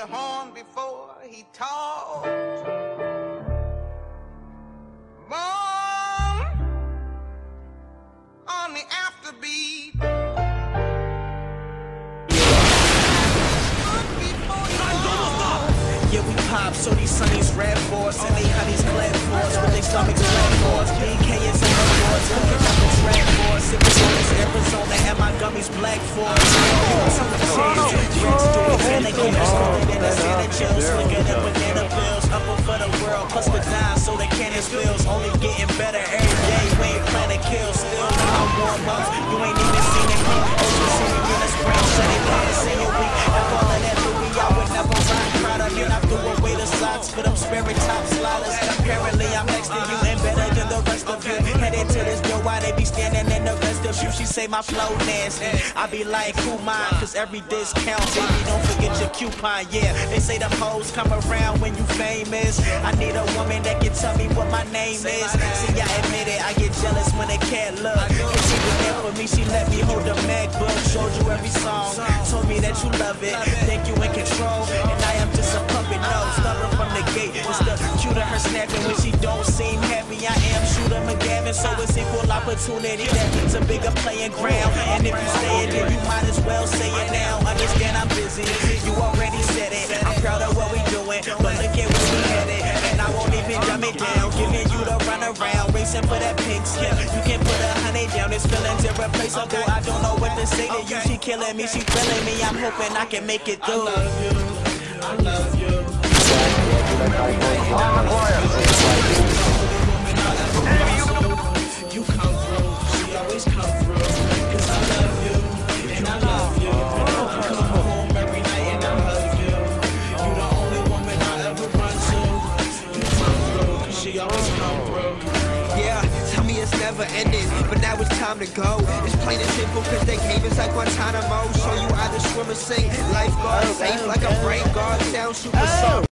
the horn before he talked. Born on the afterbeat. Yeah, we pop, so these sunnies red for us, and they honeys clap for us, with their stomachs flat for us. BK gummies black floors. Some of the shades, drinks, doing mannequins. Rolling in the Santa chills, looking at banana bills. Up for the world, plus the dime, so the cannon spills. Only getting better every day. We ain't plan to kill, still in my warm ups. You ain't even seen it me. Ocean City in the spring, shut it down, say a week. After all of that Louis, I would never run proud of it. I threw away the socks for them spirit top sliders. The rest of you? She say my flow nasty. I be like, who mine? Cause every discount, baby, don't forget your coupon. Yeah, they say the hoes come around when you famous. I need a woman that can tell me what my name is. See, I admit it, I get jealous when they can't look. Cause she was there for me, she let me hold the MacBook. Showed you every song, told me that you love it. Think you in control, and I am just a puppet. No, stubborn from the gate. It's the cue to her snapping when she don't seem happy. I am so it's equal opportunity. That's a bigger playing ground. And if you say it, then you might as well say it now. Understand I'm busy. You already said it. I'm proud of what we doing, but look at where we headed. And I won't even dumb it down. Giving you the run around, racing for that pink skip. You can put a honey down. This feeling's irreplaceable. I don't know what to say to you. She killing me, she feeling me. I'm hoping I can make it through. Never ending, but now it's time to go. It's plain and simple, cause they game is like Guantanamo. So you either swim or sing. Lifeguard safe like a brain guard, sound super oh. soft.